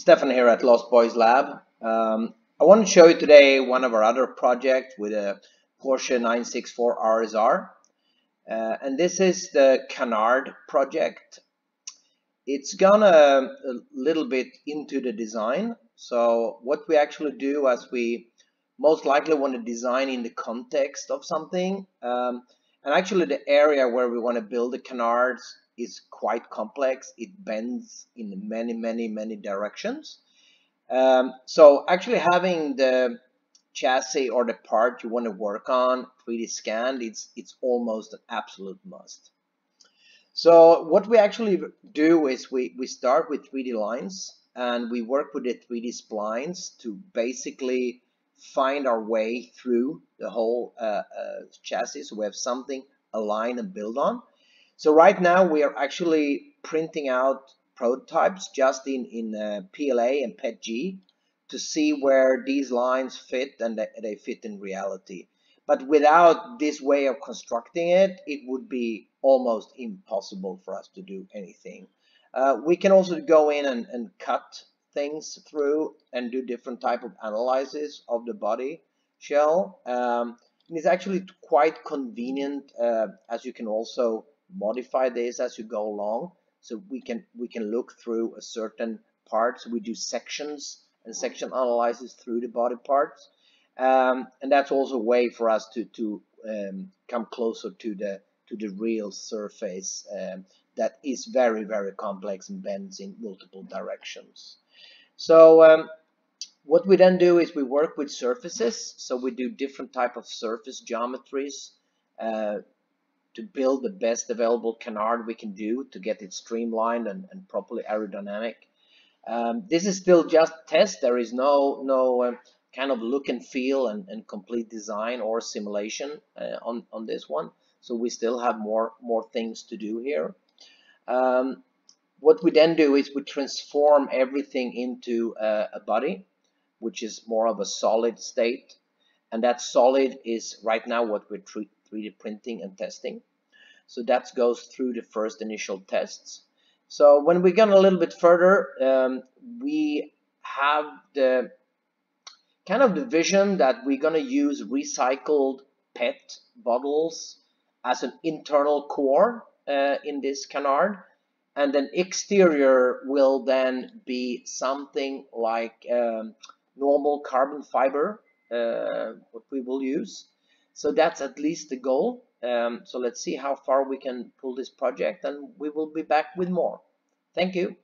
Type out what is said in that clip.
Stefan here at Lost Boys Lab. Um, I want to show you today one of our other projects with a Porsche 964 RSR. Uh, and this is the Canard project. It's gone a, a, little bit into the design. So what we actually do as we most likely want to design in the context of something. Um, and actually the area where we want to build the canards is quite complex. It bends in many, many, many directions. Um, so actually having the chassis or the part you want to work on 3D scanned, it's, it's almost an absolute must. So what we actually do is we, we start with 3D lines and we work with the 3D splines to basically find our way through the whole uh, uh, chassis. So we have something align and build on. So right now we are actually printing out prototypes just in, in uh, PLA and PETG to see where these lines fit and they they fit in reality. But without this way of constructing it, it would be almost impossible for us to do anything. Uh, we can also go in and, and cut things through and do different type of analysis of the body shell. Um, it's actually quite convenient uh, as you can also modify this as you go along. So we can we can look through a certain part. So we do sections and section analysis through the body parts. Um, and that's also a way for us to to um, come closer to the to the real surface um, that is very very complex and bends in multiple directions. So um, what we then do is we work with surfaces. So we do different type of surface geometries. Uh, to build the best available canard we can do to get it streamlined and, and properly aerodynamic. Um, this is still just test. There is no no uh, kind of look and feel and, and complete design or simulation uh, on on this one. So we still have more more things to do here. Um, what we then do is we transform everything into a body, which is more of a solid state, and that solid is right now what we're 3D printing and testing. So that goes through the first initial tests. So when we get a little bit further, um, we have the kind of the vision that we're going to use recycled PET bottles as an internal core uh, in this canard. And then exterior will then be something like um, normal carbon fiber, uh, what we will use. So that's at least the goal. Um, so let's see how far we can pull this project and we will be back with more. Thank you.